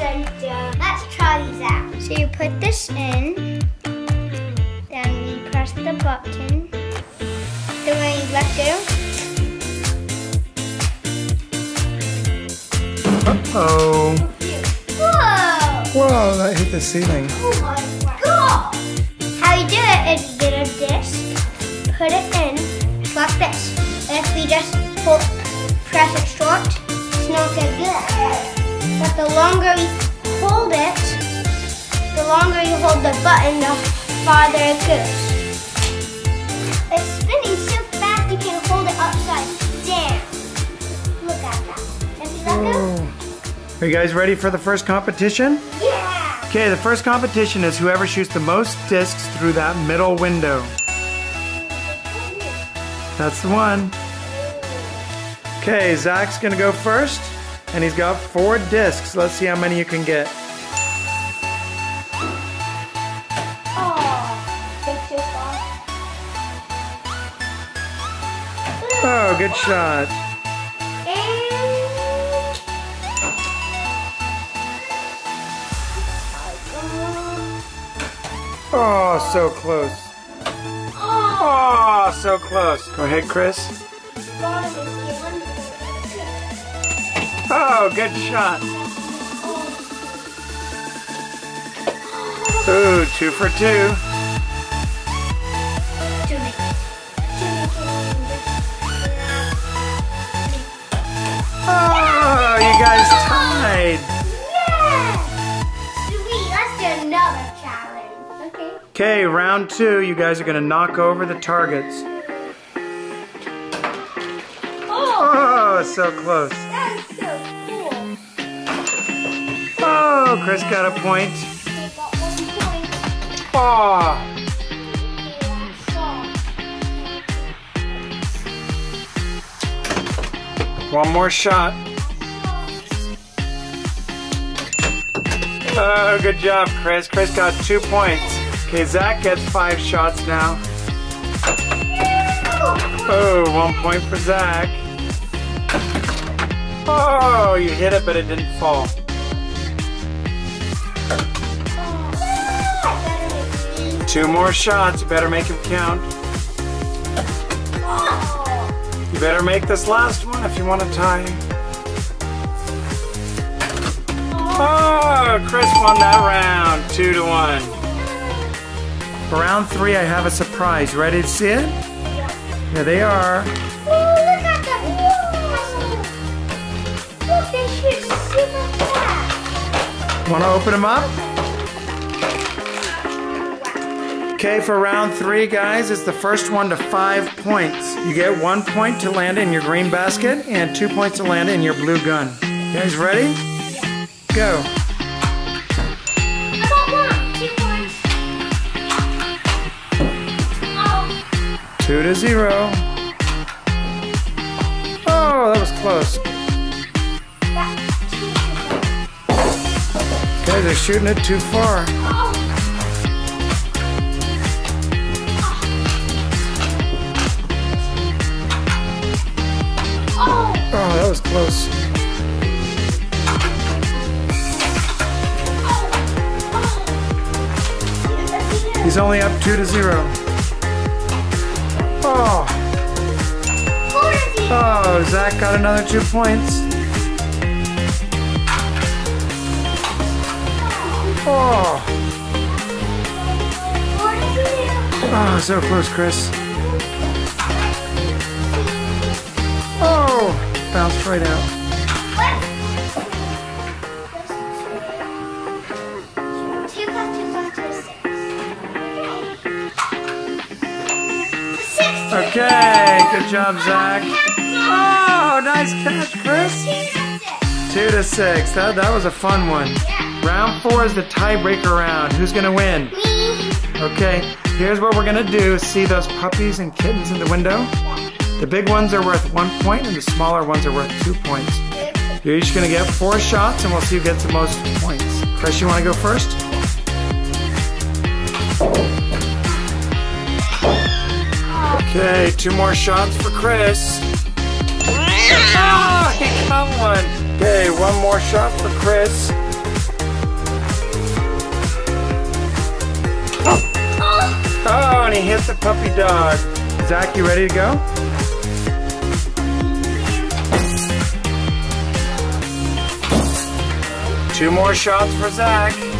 stranger. Let's try these out. So you put this in, then you press the button, then when you let go. Uh-oh. Whoa! Whoa, that hit the ceiling. Oh my god! How you do it is you get a disc, put it in, just like this. And if we just pull, press it short, it's not so good. But the longer you hold it, the longer you hold the button, the farther it goes. It's spinning so fast you can hold it upside down. Look at that. If you let go, Are you guys ready for the first competition? yeah! Okay, the first competition is whoever shoots the most discs through that middle window. That's the one. Okay, Zac's gonna go first, and he's got four discs. Let's see how many you can get. Oh, good shot. Oh, so close. Oh, so close. Go ahead, Chris. Oh, good shot. Ooh, two for two. Oh, you guys tied. Sweet, let's do another challenge. Okay. Okay, round two. You guys are gonna knock over the targets. Oh, Oh, so close. Oh, Chris got a point. Oh, one more shot. Oh, good job, Chris. Chris got two points. Okay, Zac gets five shots now. Oh, one point for Zac. Oh, you hit it, but it didn't fall. Two more shots. You better make them count. You better make this last one if you want to tie. Oh, Chris won that round, two to one. For round three, I have a surprise. Ready to see it? Here they are. Oh, look at that. Look, they shoot super fast. Want to open them up? Okay, for round three, guys, it's the first one to five points. You get one point to land in your green basket and two points to land in your blue gun. You guys ready? Go. Two to zero. Oh, that was close. Okay, they're shooting it too far. Was close. He's only up two to zero. Oh, oh, Zac got another two points. Oh, oh, so close, Chris. Bounced right out. Two plus two plus two is six. Six. Okay, good job, Zac. Oh, nice catch, Chris. Two to six. That, that was a fun one. Yeah. Round four is the tiebreaker round. Who's gonna win? Me. Okay, here's what we're gonna do. See those puppies and kittens in the window? The big ones are worth one point and the smaller ones are worth two points. You're each gonna get four shots and we'll see who gets the most points. Chris, you wanna go first? Okay, two more shots for Chris. Oh, he got one. Okay, one more shot for Chris. Oh, and he hit the puppy dog. Zac, you ready to go? Two more shots for Zac.